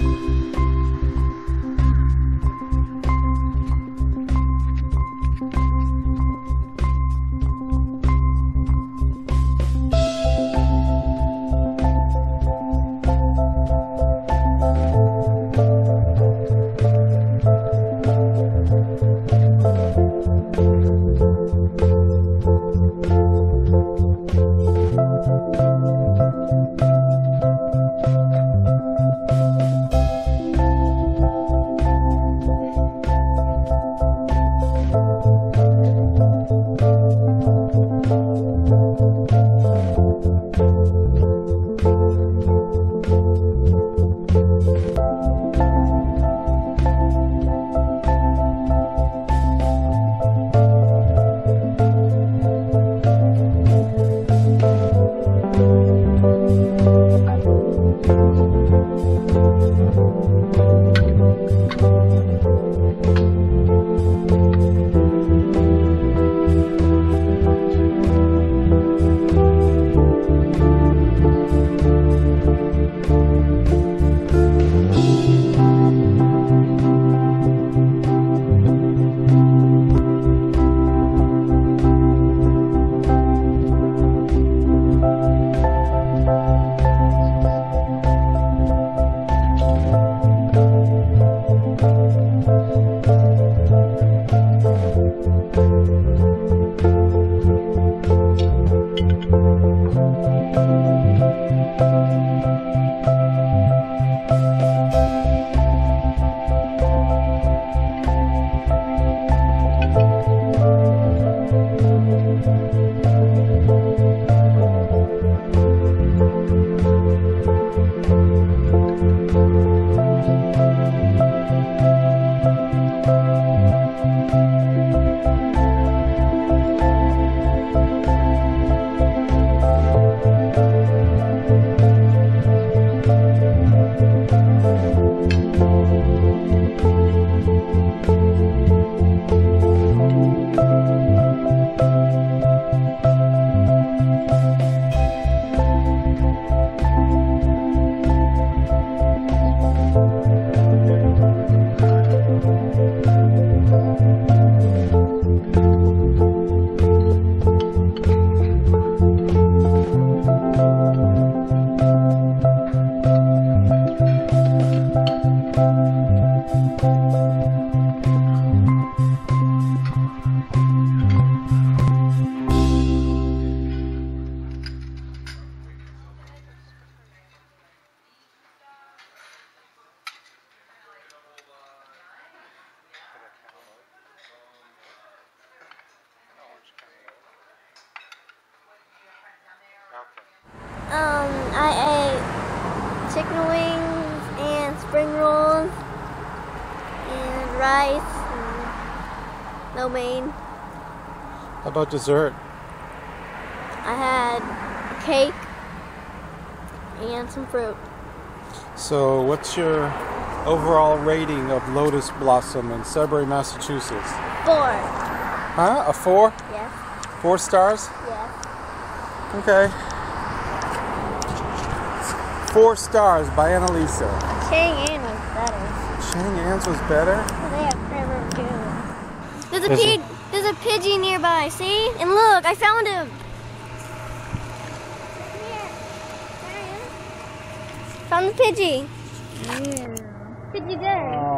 Um, I ate chicken wings and spring rolls and rice and no main. How about dessert? I had cake and some fruit. So, what's your overall rating of Lotus Blossom in Sudbury, Massachusetts? Four. Huh? A four? Yes. Four stars? Yes. Okay. Four stars by Annalisa. Chang'an was better. Chang Ann's was better? They have Trevor too. There's a Is pig. There's a Pidgey nearby. See? And look, I found him. Found the Pidgey. Pidgey there. Aww. Good day.